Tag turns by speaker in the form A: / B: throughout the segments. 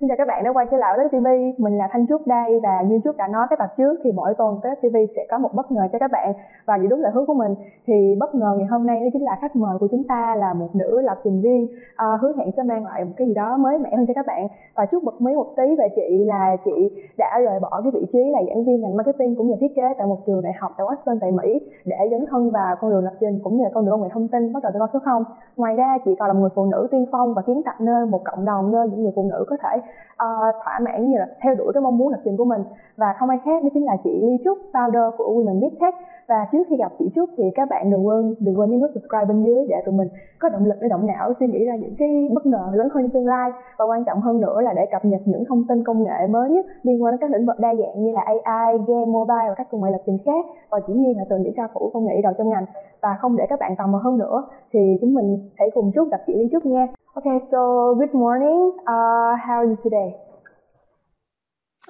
A: Xin chào các bạn đã quay trở lại với TV. Mình là Thanh Trúc đây và như Trúc đã nói cái tập trước thì mỗi tuần Tết TV sẽ có một bất ngờ cho các bạn. Và như đúng là hứa của mình thì bất ngờ ngày hôm nay đó chính là khách mời của chúng ta là một nữ lập trình viên à, hứa hẹn sẽ mang lại một cái gì đó mới mẻ hơn cho các bạn. Và chút bật mí một tí về chị là chị đã rời bỏ cái vị trí là giảng viên ngành marketing cũng như thiết kế tại một trường đại học tại Washington tại Mỹ để dấn thân vào con đường lập trình cũng như là con đường công nghệ thông tin bắt đầu từ con số 0 ngoài ra chị còn là một người phụ nữ tiên phong và kiến tạo nơi một cộng đồng nơi những người phụ nữ có thể uh, thỏa mãn như là theo đuổi cái mong muốn lập trình của mình. Và không ai khác đó chính là chị Ly Trúc founder của Women Big Tech. Và trước khi gặp chị Trúc thì các bạn đừng quên đừng quên nhấn nút subscribe bên dưới để tụi mình có động lực để động não suy nghĩ ra những cái bất ngờ lớn hơn trong tương lai. Và quan trọng hơn nữa là để cập nhật những thông tin công nghệ mới nhất liên quan đến các lĩnh vực đa dạng như là AI, game, mobile và các công nghệ lập trình khác. Và dĩ nhiên là từ những cao thủ công nghệ đầu trong ngành. Và không để các bạn tò mò hơn nữa thì chúng mình hãy cùng Trúc gặp chị Ly Trúc nha. Okay, so good morning. Uh, how are you today?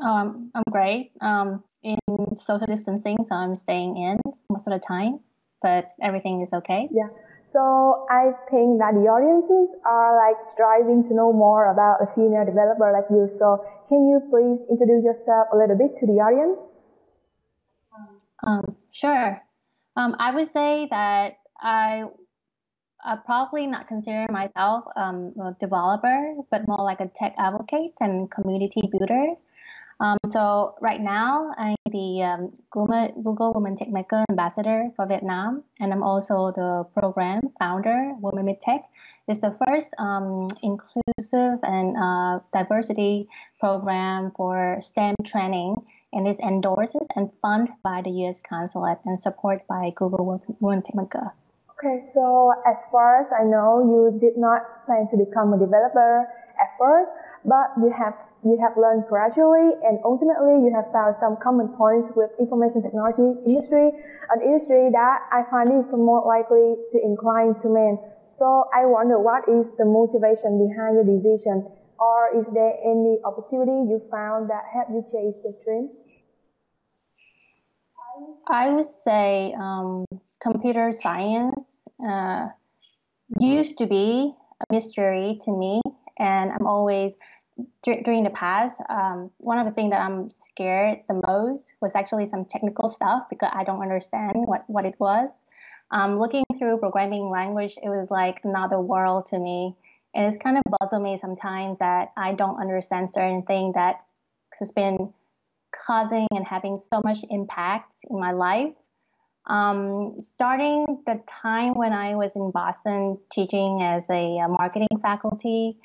B: Um, I'm great. Um, in social distancing, so I'm staying in most of the time, but everything is okay.
A: Yeah. So I think that the audiences are like striving to know more about a female developer like you. So can you please introduce yourself a little bit to the audience?
B: Um, sure. Um, I would say that I I probably not consider myself um, a developer, but more like a tech advocate and community builder. Um, so right now, I'm the um, Google Women Tech Maker Ambassador for Vietnam, and I'm also the program founder, Women Meet Tech. It's the first um, inclusive and uh, diversity program for STEM training, and is endorsed and funded by the U.S. Consulate and supported by Google Women Tech Maker.
A: Okay, so as far as I know, you did not plan to become a developer at first, but you have you have learned gradually and ultimately you have found some common points with information technology industry, an industry that I find is more likely to incline to men. So I wonder what is the motivation behind your decision or is there any opportunity you found that helped you chase the dream?
B: I would say um, computer science uh, used to be a mystery to me and I'm always during the past, um, one of the things that I'm scared the most was actually some technical stuff because I don't understand what, what it was. Um, looking through programming language, it was like another world to me. And it's kind of puzzled me sometimes that I don't understand certain things that has been causing and having so much impact in my life. Um, starting the time when I was in Boston teaching as a, a marketing faculty,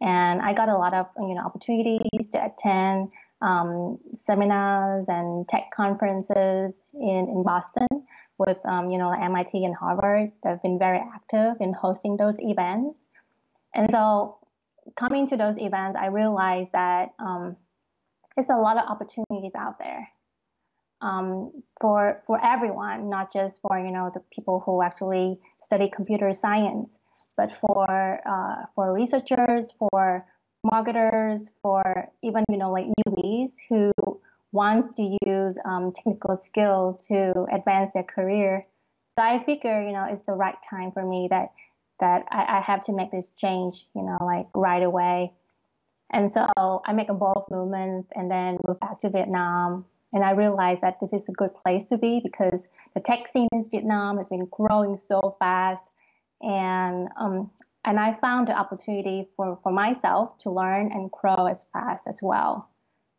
B: and I got a lot of you know opportunities to attend um, seminars and tech conferences in, in Boston with um, you know MIT and Harvard. They've been very active in hosting those events, and so coming to those events, I realized that um, there's a lot of opportunities out there um, for for everyone, not just for you know the people who actually study computer science but for uh, for researchers, for marketers, for even you know like newbies who wants to use um, technical skill to advance their career. So I figure you know it's the right time for me that that I, I have to make this change, you know, like right away. And so I make a bold movement and then move back to Vietnam. And I realized that this is a good place to be because the tech scene in Vietnam has been growing so fast and um, and I found the opportunity for, for myself to learn and grow as fast as well.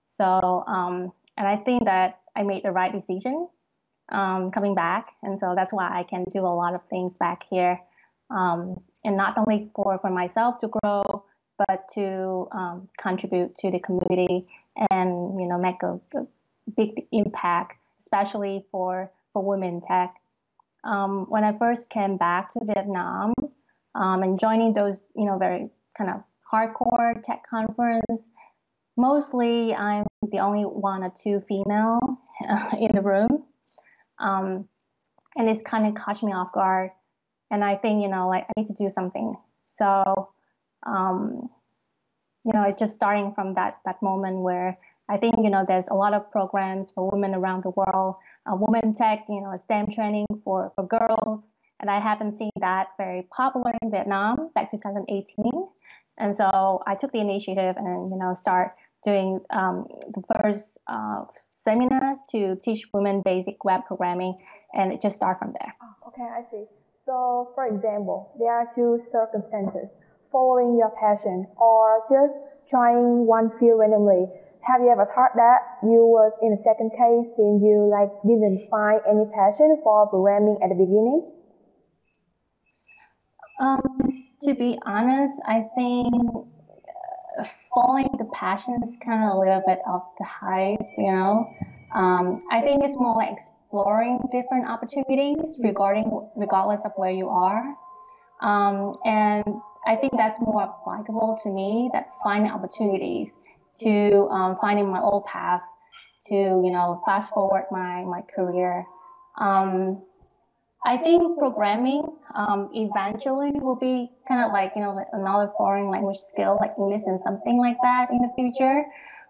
B: So um, and I think that I made the right decision um, coming back, and so that's why I can do a lot of things back here, um, and not only for for myself to grow, but to um, contribute to the community and you know make a, a big impact, especially for for women tech um, when I first came back to Vietnam um, and joining those, you know, very kind of hardcore tech conference, mostly I'm the only one or two female in the room. Um, and it's kind of caught me off guard. And I think, you know, like I need to do something. So, um, you know, it's just starting from that, that moment where I think, you know, there's a lot of programs for women around the world, uh, women tech, you know, STEM training for, for girls. And I haven't seen that very popular in Vietnam back 2018. And so I took the initiative and you know start doing um, the first uh, seminars to teach women basic web programming, and it just start from there.
A: Oh, okay, I see. So, for example, there are two circumstances: following your passion or just trying one field randomly. Have you ever thought that you was in the second case since you like didn't find any passion for programming at the beginning?
B: Um, to be honest, I think uh, following the passion is kind of a little bit of the hype, you know. Um, I think it's more like exploring different opportunities regarding regardless of where you are. Um, and I think that's more applicable to me that finding opportunities to um, finding my own path to you know fast forward my my career. Um, I think programming um, eventually will be kind of like you know another foreign language skill like English and something like that in the future.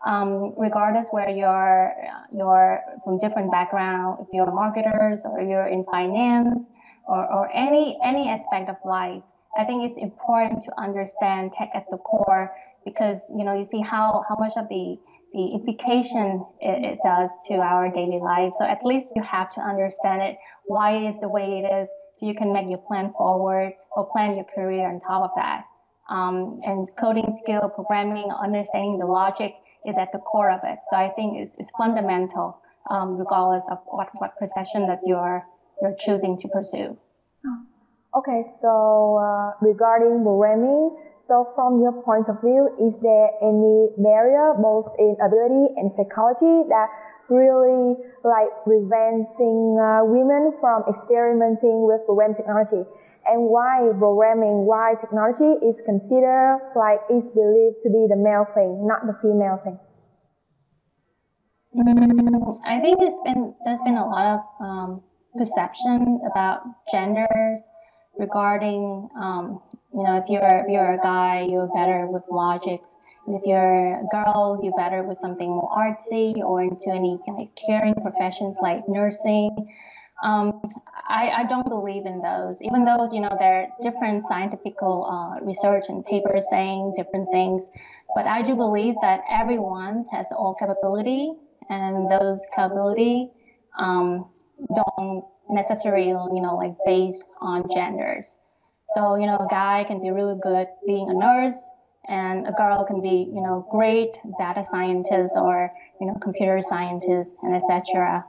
B: Um, regardless where you're you're from different background, if you're marketers or you're in finance or, or any any aspect of life, I think it's important to understand tech at the core because you know you see how how much of the the implication it, it, does to our daily life. So at least you have to understand it, why it is the way it is, so you can make your plan forward or plan your career on top of that. Um, and coding skill, programming, understanding the logic is at the core of it. So I think it's, it's fundamental, um, regardless of what, what profession that you're you're choosing to pursue.
A: Okay, so uh, regarding programming, so from your point of view, is there any barrier both in ability and psychology that really like preventing uh, women from experimenting with programming technology? And why programming, why technology is considered like is believed to be the male thing, not the female thing?
B: Mm, I think it's been there's been a lot of um, perception about genders regarding um, you know, if you're if you're a guy, you're better with logics. And if you're a girl, you're better with something more artsy or into any kind of caring professions like nursing. Um, I, I, don't believe in those. Even those, you know, there are different scientific uh, research and papers saying different things. But I do believe that everyone has all capability, and those capability um, don't necessarily, you know, like based on genders. So, you know, a guy can be really good being a nurse and a girl can be, you know, great data scientist or, you know, computer scientist and etc.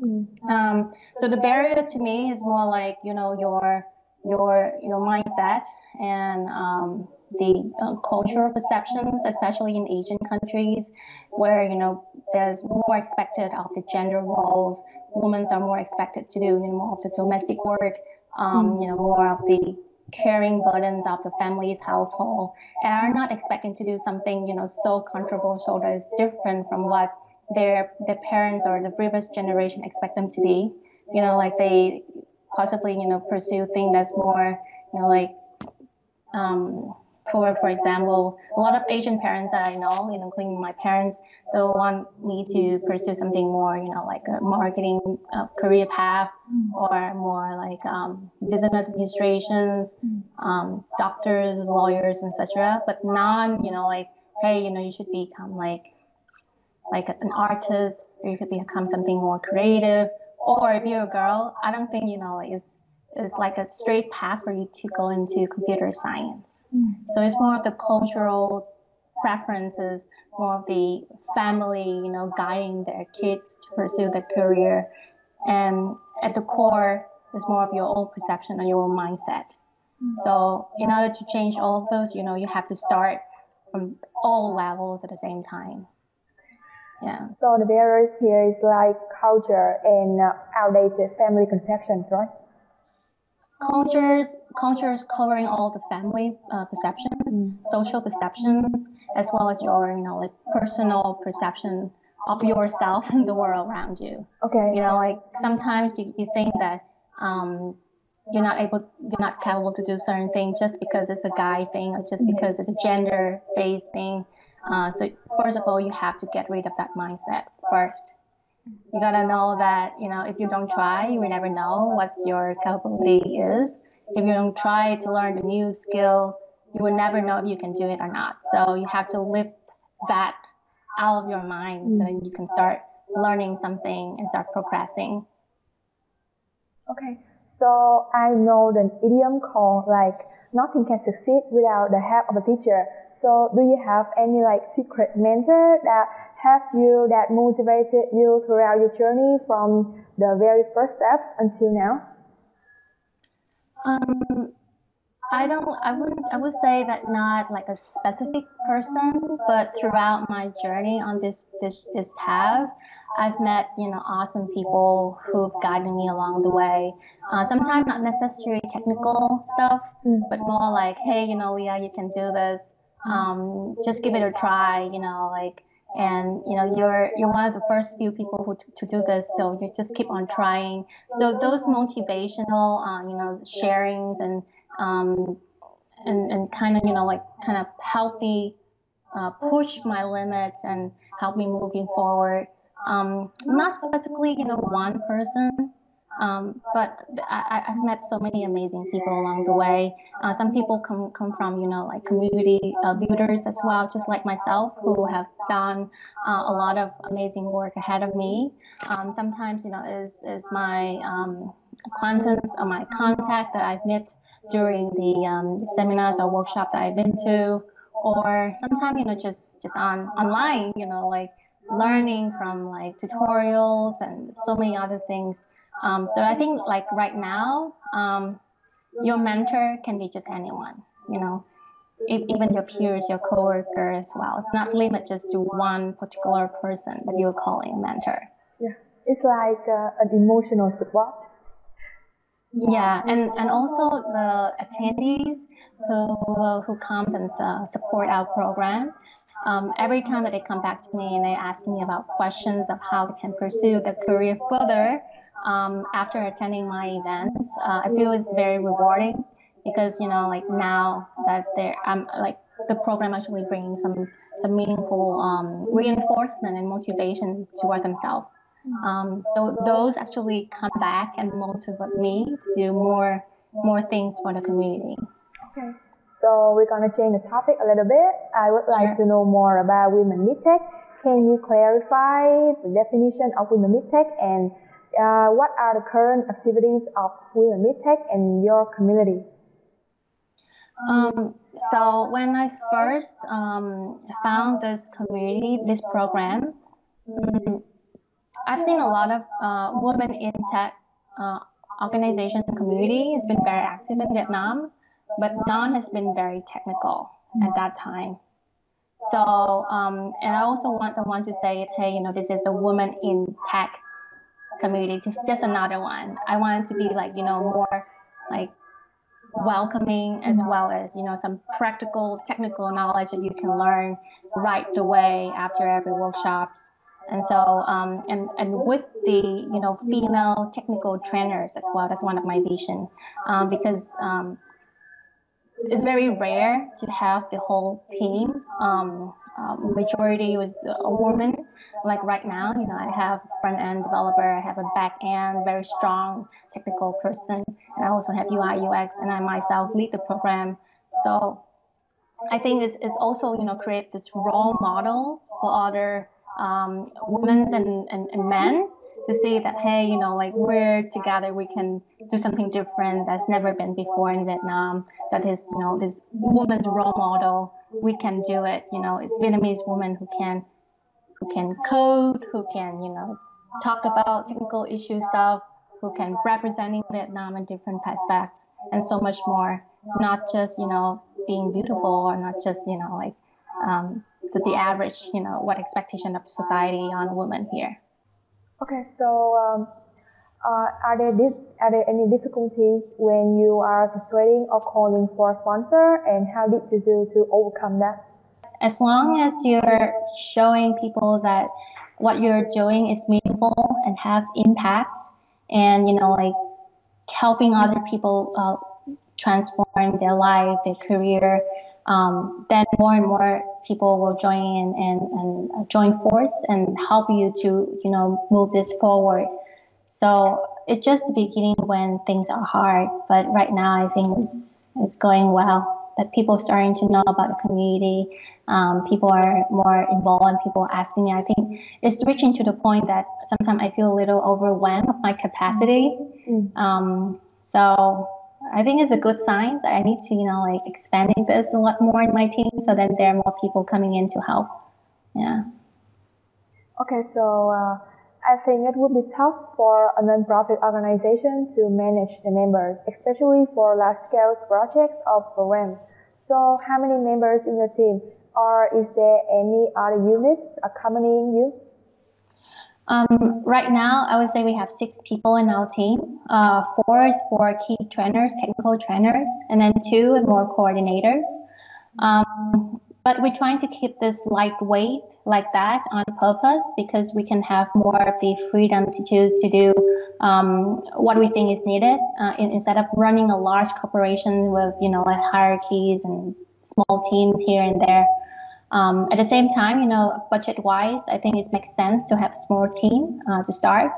B: Mm. Um, so the barrier to me is more like, you know, your your your mindset and um, the uh, cultural perceptions, especially in Asian countries, where you know there's more expected of the gender roles. Women are more expected to do you know more of the domestic work, um, mm. you know more of the carrying burdens of the family's household and are not expecting to do something you know so controversial that is different from what their their parents or the previous generation expect them to be. You know like they possibly you know pursue things that's more you know like um, for for example, a lot of Asian parents that I know, including my parents, they'll want me to pursue something more, you know, like a marketing uh, career path or more like um, business administrations, um, doctors, lawyers, etc. But non, you know, like hey, you know, you should become like like an artist, or you could become something more creative. Or if you're a girl, I don't think you know it's it's like a straight path for you to go into computer science. So it's more of the cultural preferences, more of the family, you know, guiding their kids to pursue their career. And at the core is more of your own perception and your own mindset. So in order to change all of those, you know, you have to start from all levels at the same time. Yeah.
A: So the barriers here is like culture and outdated family conceptions, right?
B: Cultures cultures covering all the family uh, perceptions mm. social perceptions as well as your you know like personal perception of yourself and the world around you
A: okay
B: you know like sometimes you, you think that um, you're not able you're not capable to do certain things just because it's a guy thing or just mm. because it's a gender based thing uh, so first of all you have to get rid of that mindset first you gotta know that you know if you don't try you will never know what your capability is if you don't try to learn a new skill you will never know if you can do it or not. So you have to lift that out of your mind mm. so that you can start learning something and start progressing.
A: Okay, so I know the idiom called like nothing can succeed without the help of a teacher. So do you have any like secret mentor that helped you that motivated you throughout your journey from the very first steps until now?
B: Um, I don't. I wouldn't. I would say that not like a specific person, but throughout my journey on this this this path, I've met you know awesome people who've guided me along the way. Uh, sometimes not necessarily technical stuff, mm. but more like, hey, you know, Lea, you can do this. Um, just give it a try. You know, like and you know you're you're one of the first few people who t- to do this so you just keep on trying so those motivational uh, you know sharings and um, and and kind of you know like kind of help me uh, push my limits and help me moving forward um, not specifically you know one person um, but I, have met so many amazing people along the way. Uh, some people come come from you know like community uh, builders as well, just like myself, who have done uh, a lot of amazing work ahead of me. Um, sometimes you know is is my um, acquaintance or my contact that I've met during the um, seminars or workshop that I've been to, or sometimes you know just just on online, you know like learning from like tutorials and so many other things um, so I think like right now, um, your mentor can be just anyone, you know, if, even your peers, your coworker as well. It's not limited just to one particular person that you're calling a mentor.
A: Yeah, it's like uh, an emotional support.
B: Yeah, and, and also the attendees who who comes and uh, support our program. Um, every time that they come back to me and they ask me about questions of how they can pursue the career further, um, after attending my events. Uh, I feel it's very rewarding because you know, like now that they're, I'm like the program actually bringing some some meaningful um, reinforcement and motivation toward themselves. Um, so those actually come back and motivate me to do more more things for the community.
A: Okay. So we're gonna change the topic a little bit. I would like sure. to know more about Women Meet Tech. Can you clarify the definition of Women Meet Tech and uh, what are the current activities of Women Meet Tech in your community?
B: Um, so when I first um, found this community, this program, um, I've seen a lot of uh, women in tech uh, organization community has been very active in Vietnam, but none has been very technical at that time. So, um, and I also want to want to say, hey, you know, this is the woman in tech community, just just another one. I wanted to be like you know more like welcoming as well as you know some practical technical knowledge that you can learn right away after every workshops. And so um, and and with the you know female technical trainers as well that's one of my vision. Um, because um, it's very rare to have the whole team um, um, majority was a woman. Like right now, you know, I have front end developer, I have a back end, very strong technical person, and I also have UI UX, and I myself lead the program. So I think it's, it's also you know create this role models for other um, women and, and, and men to say that hey you know like we're together we can do something different that's never been before in vietnam that is you know this woman's role model we can do it. You know, it's Vietnamese women who can who can code, who can you know talk about technical issue stuff, who can representing Vietnam in different aspects, and so much more. Not just you know being beautiful, or not just you know like um, the, the average you know what expectation of society on women here.
A: Okay, so um, uh, are there are there any difficulties when you are persuading or calling for a sponsor, and how did you do to overcome that?
B: As long as you're showing people that what you're doing is meaningful and have impact, and you know, like helping other people uh, transform their life, their career, um, then more and more people will join in and, and join force and help you to you know move this forward so it's just the beginning when things are hard, but right now I think it's it's going well. that people are starting to know about the community. Um, people are more involved and people are asking me. I think it's reaching to the point that sometimes I feel a little overwhelmed of my capacity. Mm-hmm. Um, so I think it's a good sign. I need to, you know, like expanding this a lot more in my team so that there are more people coming in to help. Yeah.
A: Okay, so uh, I think it would be tough for a non-profit organization to manage the members, especially for large-scale projects or programs. So how many members in your team? Or is there any other units accompanying you?
B: Um, right now, I would say we have six people in our team. Uh, four is for key trainers, technical trainers, and then two and more coordinators. Um, but we're trying to keep this lightweight like that on purpose because we can have more of the freedom to choose to do um, what we think is needed uh, in, instead of running a large corporation with you know hierarchies and small teams here and there. Um, at the same time, you know, budget-wise, I think it makes sense to have a small team uh, to start.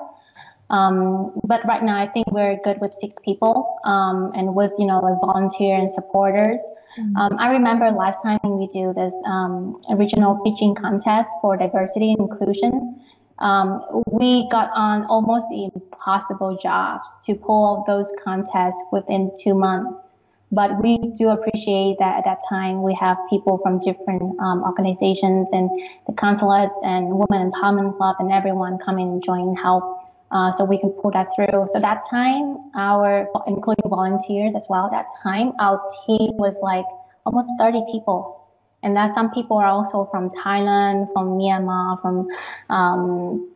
B: Um, but right now, I think we're good with six people, um, and with you know like volunteer and supporters. Mm-hmm. Um, I remember last time we do this um, original pitching contest for diversity and inclusion. Um, we got on almost the impossible jobs to pull those contests within two months. But we do appreciate that at that time we have people from different um, organizations and the consulates and Women Empowerment Club and everyone coming and join help uh, so we can pull that through. So that time, our including volunteers as well. That time, our team was like almost 30 people, and that some people are also from Thailand, from Myanmar, from um,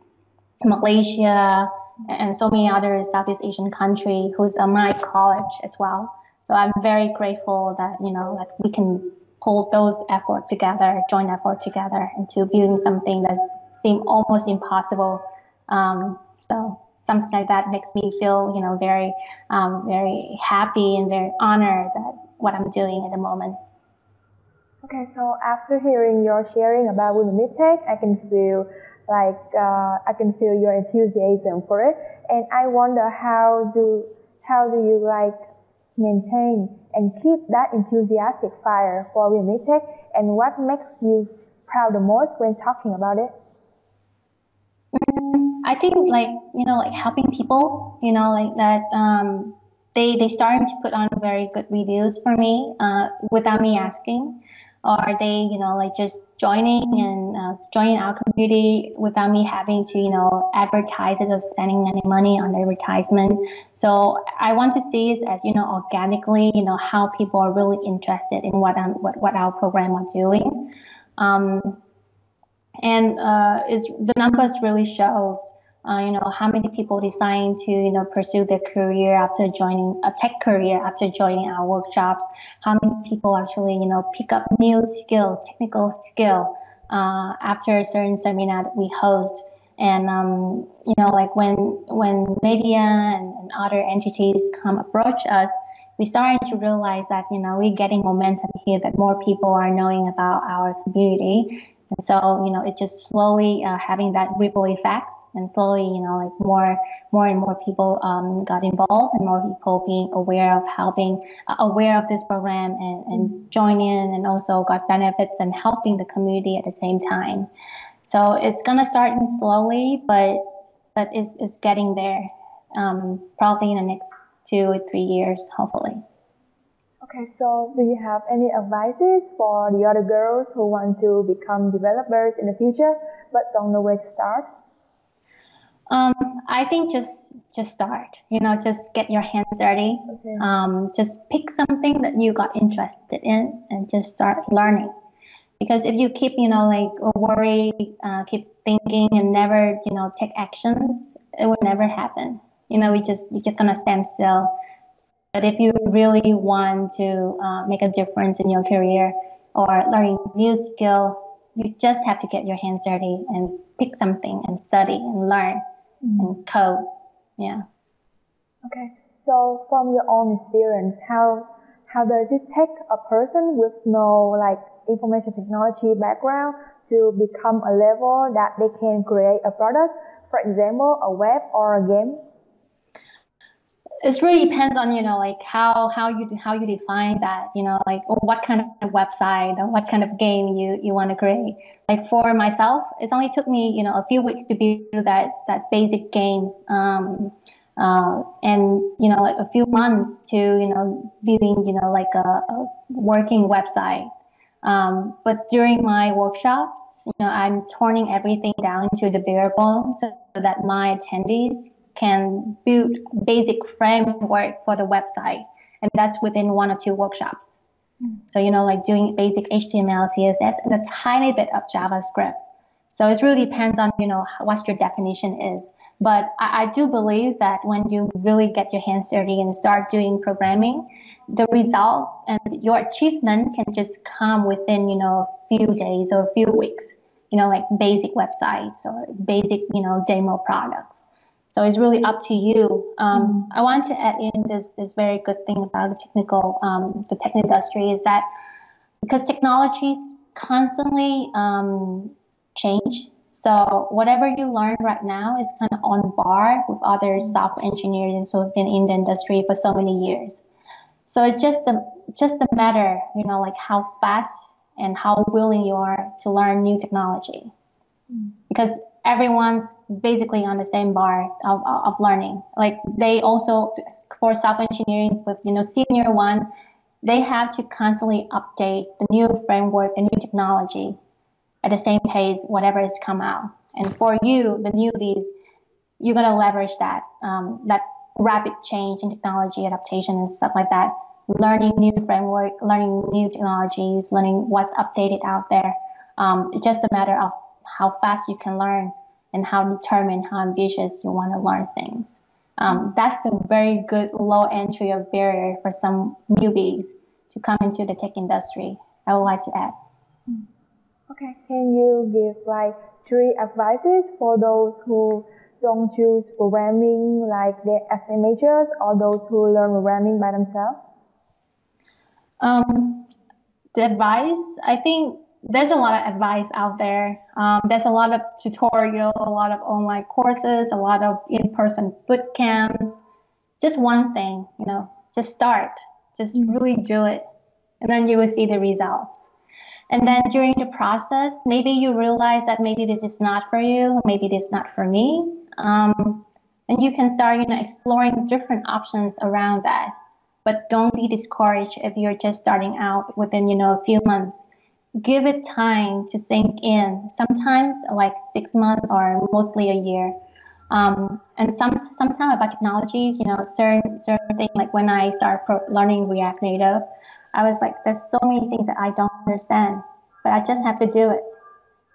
B: Malaysia, and so many other Southeast Asian country who's at my college as well. So I'm very grateful that you know that we can pull those efforts together, join effort together into building something that seemed almost impossible. Um, so something like that makes me feel, you know, very, um, very happy and very honored that what I'm doing at the moment.
A: Okay, so after hearing your sharing about Women Meet Tech, I can feel like uh, I can feel your enthusiasm for it, and I wonder how do how do you like maintain and keep that enthusiastic fire for Women Meet Tech, and what makes you proud the most when talking about it?
B: I think like you know like helping people, you know like that. Um, they they starting to put on very good reviews for me uh, without me asking, or are they you know like just joining and uh, joining our community without me having to you know advertise it or spending any money on advertisement. So I want to see it as you know organically, you know how people are really interested in what I'm, what what our program are doing. Um, and uh, is the numbers really shows uh, you know, how many people decide to, you know, pursue their career after joining a tech career after joining our workshops? How many people actually, you know, pick up new skill, technical skill uh, after a certain seminar that we host? And um, you know, like when when media and, and other entities come approach us, we started to realize that you know we're getting momentum here, that more people are knowing about our community, and so, you know, it just slowly uh, having that ripple effect and slowly, you know, like more, more and more people um, got involved and more people being aware of helping, uh, aware of this program and, and join in and also got benefits and helping the community at the same time. So it's going to start slowly, but, but it's, it's getting there um, probably in the next two or three years, hopefully.
A: Okay, so do you have any advices for the other girls who want to become developers in the future but don't know where to start?
B: Um, I think just just start. You know, just get your hands dirty. Okay. Um, just pick something that you got interested in and just start learning. Because if you keep, you know, like worry, uh, keep thinking and never, you know, take actions, it will never happen. You know, we just you're just gonna stand still but if you really want to uh, make a difference in your career or learning new skill, you just have to get your hands dirty and pick something and study and learn. Mm-hmm. and code. Yeah.
A: Okay. So from your own experience, how how does it take a person with no like information technology background to become a level that they can create a product, for example, a web or a game?
B: It really depends on you know like how how you how you define that you know like what kind of website or what kind of game you you want to create. Like for myself it only took me you know a few weeks to build that that basic game um, uh, and you know like a few months to you know building you know like a, a working website. Um, but during my workshops you know i'm turning everything down to the bare bones so that my attendees can build basic framework for the website, and that's within one or two workshops. Mm. So you know, like doing basic HTML, CSS, and a tiny bit of JavaScript. So it really depends on you know what your definition is. But I, I do believe that when you really get your hands dirty and start doing programming, the result and your achievement can just come within you know a few days or a few weeks. You know, like basic websites or basic you know demo products. So it's really up to you. Um, mm-hmm. I want to add in this this very good thing about the technical um, the tech industry is that because technologies constantly um, change. So whatever you learn right now is kind of on par with other mm-hmm. software engineers who have been in the industry for so many years. So it's just the just the matter, you know, like how fast and how willing you are to learn new technology. Mm. Because everyone's basically on the same bar of, of learning. Like they also, for software engineering with, you know, senior one, they have to constantly update the new framework, the new technology at the same pace, whatever has come out. And for you, the newbies, you're to leverage that, um, that rapid change in technology adaptation and stuff like that. Learning new framework, learning new technologies, learning what's updated out there. Um, it's just a matter of how fast you can learn and how determined, how ambitious you want to learn things. Um, that's a very good low entry of barrier for some newbies to come into the tech industry. I would like to add.
A: Okay, can you give like three advices for those who don't choose programming like they as majors or those who learn programming by themselves?
B: Um, the advice, I think there's a lot of advice out there. Um, there's a lot of tutorial, a lot of online courses, a lot of in-person boot camps. Just one thing, you know, just start, just really do it, and then you will see the results. And then during the process, maybe you realize that maybe this is not for you, maybe this is not for me. Um, and you can start, you know, exploring different options around that. But don't be discouraged if you're just starting out within, you know, a few months give it time to sink in. Sometimes like six months or mostly a year. Um, and some sometimes about technologies, you know, certain certain things like when I started pro- learning React Native, I was like, there's so many things that I don't understand, but I just have to do it.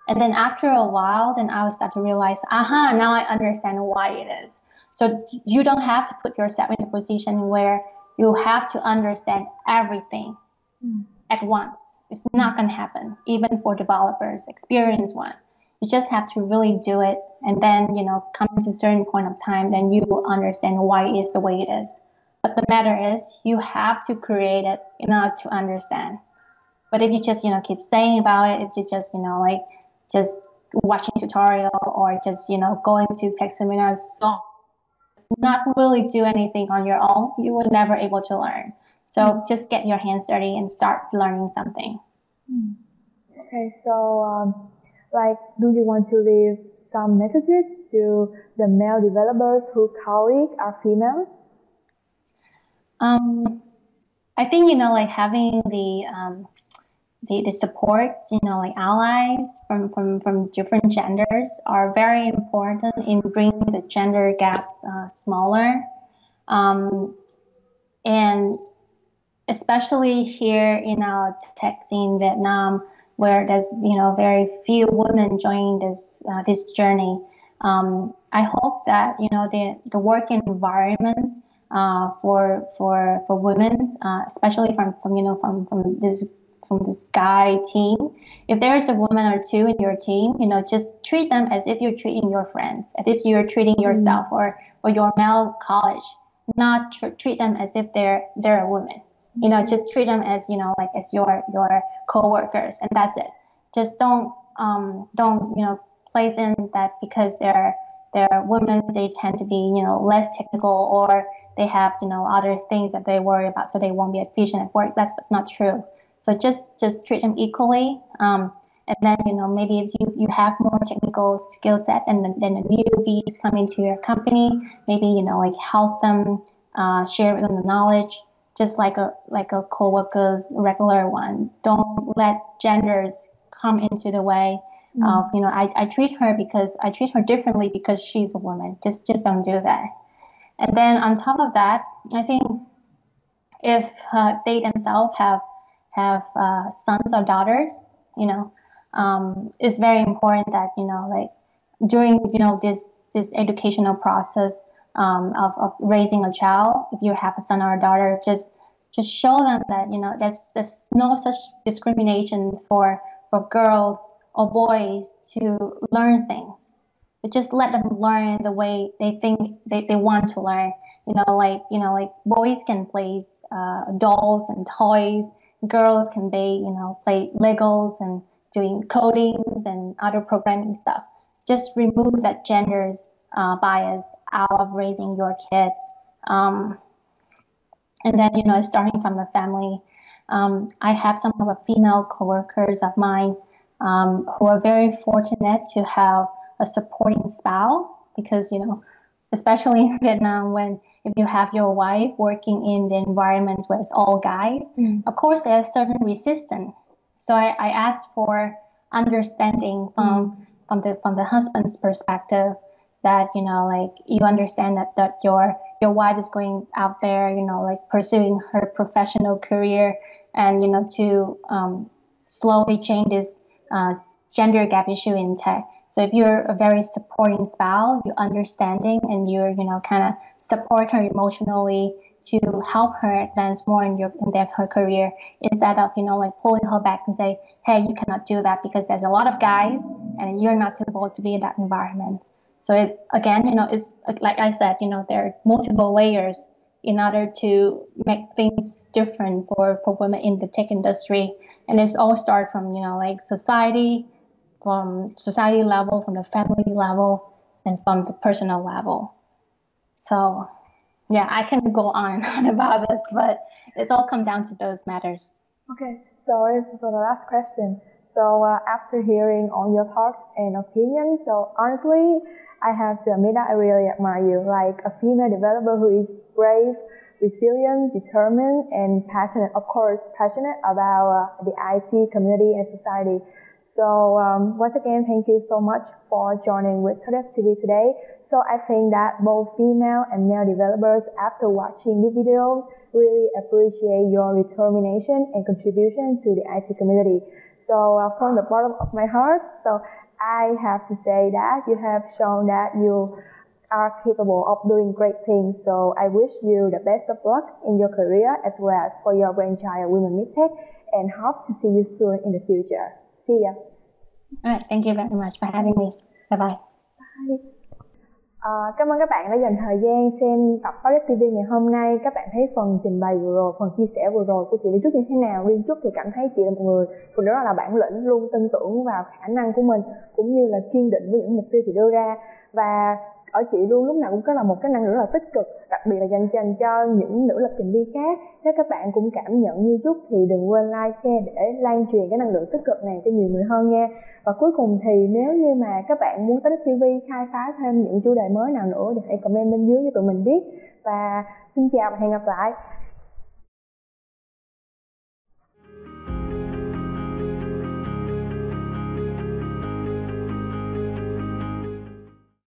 B: And then after a while, then I would start to realize, aha, now I understand why it is. So you don't have to put yourself in a position where you have to understand everything mm. at once it's not going to happen, even for developers, experienced one. You just have to really do it, and then you know, come to a certain point of time, then you will understand why it is the way it is. But the matter is, you have to create it in order to understand. But if you just you know keep saying about it, if you just you know like just watching tutorial or just you know going to tech seminars, so not really do anything on your own, you will never able to learn. So mm. just get your hands dirty and start learning something.
A: Mm. Okay, so um, like, do you want to leave some messages to the male developers whose colleagues are female?
B: Um, I think you know, like having the um, the, the support, you know, like allies from, from, from different genders are very important in bringing the gender gaps uh, smaller. Um, and especially here in our tech scene, Vietnam, where there's you know very few women joining this uh, this journey. Um, I hope that you know the the work environment uh, for for for women, uh, especially from from you know from from this from this guy team. If there's a woman or two in your team, you know, just treat them as if you're treating your friends, as if you're treating mm-hmm. yourself or or your male college. Not tr- treat them as if they're they're a woman you know just treat them as you know like as your your co-workers and that's it just don't um, don't you know place in that because they're they're women they tend to be you know less technical or they have you know other things that they worry about, so they won't be efficient at work. That's not true. So just just treat them equally. Um, and then you know maybe if you, you have more technical skill set and then, then the newbies come into your company, maybe you know like help them uh, share with them the knowledge, just like a like a co-worker's regular one. Don't let genders come into the way mm. of you know I, I treat her because I treat her differently because she's a woman. Just just don't do that. And then on top of that, I think if uh, they themselves have have uh, sons or daughters, you know, um, it's very important that you know like during you know this this educational process um, of, of raising a child, if you have a son or a daughter, just just show them that you know there's there's no such discrimination for for girls or boys to learn things. But just let them learn the way they think they, they want to learn. You know like you know like boys can play uh, dolls and toys. Girls can be you know play legos and doing codings and other programming stuff. Just remove that gender's uh, bias out of raising your kids um, and then you know starting from the family um, i have some of the female coworkers of mine um, who are very fortunate to have a supporting spouse because you know especially in vietnam when if you have your wife working in the environments where it's all guys mm. of course there's certain resistance so I, I asked for understanding from mm. from the from the husband's perspective that you know like you understand that that your your wife is going out there you know like pursuing her professional career and you know to um, slowly change this uh, gender gap issue in tech. So if you're a very supporting spouse you're understanding and you're you know kind of support her emotionally to help her advance more in your in their, her career instead of you know like pulling her back and say hey you cannot do that because there's a lot of guys and you're not supposed to be in that environment so it's again, you know, it's like I said, you know, there are multiple layers in order to make things different for, for women in the tech industry. And it's all start from, you know, like society, from society level, from the family level, and from the personal level. So yeah, I can go on and on about this, but it's all come down to those matters.
A: Okay, so it's for the last question. So uh, after hearing all your thoughts and opinions, so honestly, I have to admit that I really admire you, like a female developer who is brave, resilient, determined, and passionate, of course, passionate about uh, the IT community and society. So um, once again, thank you so much for joining with TopDev TV today. So I think that both female and male developers, after watching the videos, really appreciate your determination and contribution to the IT community. So uh, from the bottom of my heart, so I have to say that you have shown that you are capable of doing great things. So I wish you the best of luck in your career as well as for your brainchild Women Meet Tech and hope to see you soon in the future. See ya.
B: All right, thank you very much for having me. Bye-bye. bye.
A: À, cảm ơn các bạn đã dành thời gian xem tập Podcast TV ngày hôm nay. Các bạn thấy phần trình bày vừa rồi, phần chia sẻ vừa rồi của chị Lý Trúc như thế nào? Liên Trúc thì cảm thấy chị là một người phụ nữ rất là bản lĩnh, luôn tin tưởng vào khả năng của mình cũng như là kiên định với những mục tiêu chị đưa ra và ở chị luôn, lúc nào cũng có là một cái năng lượng là tích cực, đặc biệt là dành dành cho, những nữ lập trình viên khác. Nếu các bạn cũng cảm nhận như chút thì đừng quên like, share để lan truyền cái năng lượng tích cực này cho nhiều người hơn nha. Và cuối cùng thì nếu như mà các bạn muốn tới TV khai phá thêm những chủ đề mới nào nữa thì hãy comment bên dưới cho tụi mình biết. Và xin chào và hẹn gặp lại.